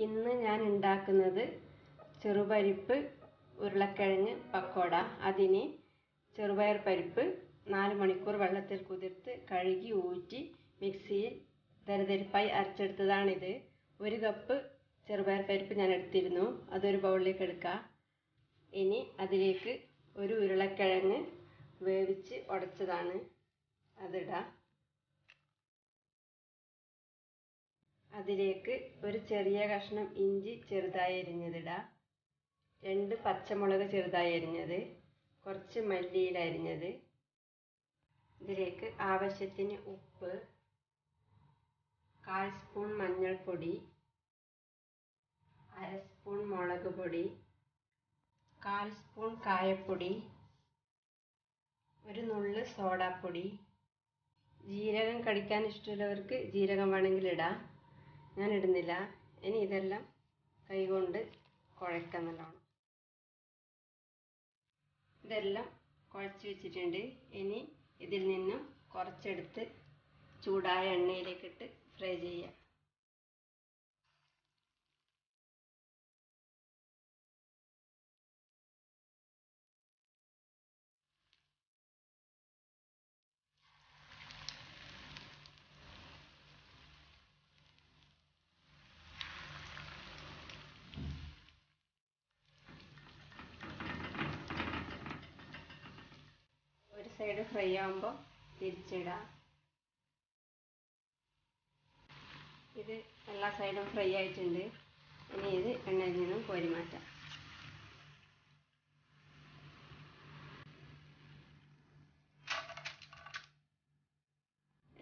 ഇന്ന് ഞാൻ ഉണ്ടാക്കുന്നത് ചെറുപരിപ്പ് ഉരുളക്കിഴങ്ങ് പക്കോട. അതിന് ചെറുപയർ പരിപ്പ് നാല് മണിക്കൂർ വെള്ളത്തിൽ കുതിർത്ത് കഴുകി ഊറ്റി മിക്സിയിൽ തരിതരിപ്പായി അരച്ചെടുത്തതാണിത്. ഒരു കപ്പ് ചെറുപയർ പരിപ്പ് ഞാൻ എടുത്തിരുന്നു. അതൊരു ബൗളിലേക്ക് എടുക്കാം. ഇനി അതിലേക്ക് ഒരു ഉരുളക്കിഴങ്ങ് വേവിച്ച് ഉടച്ചതാണ്. അതിടാം. അതിലേക്ക് ഒരു ചെറിയ കഷ്ണം ഇഞ്ചി ചെറുതായി അരിഞ്ഞതിടാം. രണ്ട് പച്ചമുളക് ചെറുതായി അരിഞ്ഞത്. കുറച്ച് മല്ലിയില അരിഞ്ഞത്. ഇതിലേക്ക് ആവശ്യത്തിന് ഉപ്പ് കാൽ സ്പൂൺ മഞ്ഞൾപ്പൊടി അര സ്പൂൺ മുളക് പൊടി കാൽ സ്പൂൺ കായപ്പൊടി ഒരു നുള്ള് സോഡാപ്പൊടി. ജീരകം കടിക്കാൻ ഇഷ്ടമുള്ളവർക്ക് ജീരകം വേണമെങ്കിൽ ഇടാം. ഞാൻ ഇടുന്നില്ല ഇനി ഇതെല്ലാം കൈകൊണ്ട് കുഴക്കാം നല്ലോണം. ഇതെല്ലാം കുഴച്ച് വെച്ചിട്ടുണ്ട്. ഇനി ഇതിൽ നിന്നും കുറച്ചെടുത്ത് ചൂടായ എണ്ണയിലേക്കിട്ട് ഫ്രൈ ചെയ്യാം ഒരു സൈഡ് ഫ്രൈ ആകുമ്പോൾ തിരിച്ചിടാം. ഇത് എല്ലാ സൈഡും ഫ്രൈ ആയിട്ടുണ്ട്. ഇനി ഇത് എണ്ണയിൽ നിന്നും കോരി മാറ്റാം.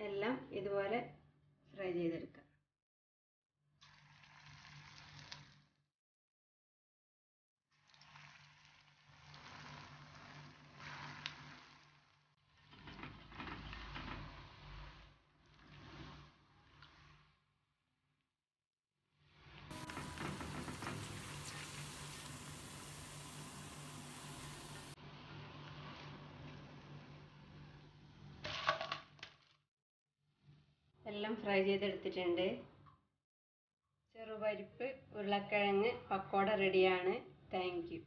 എല്ലാം ഇതുപോലെ ഫ്രൈ ചെയ്തെടുക്കാം. എല്ലാം ഫ്രൈ ചെയ്തെടുത്തിട്ടുണ്ട്. ചെറുപരിപ്പ് ഉരുളക്കിഴങ്ങ് പക്കോട റെഡിയാണ്. Thank you.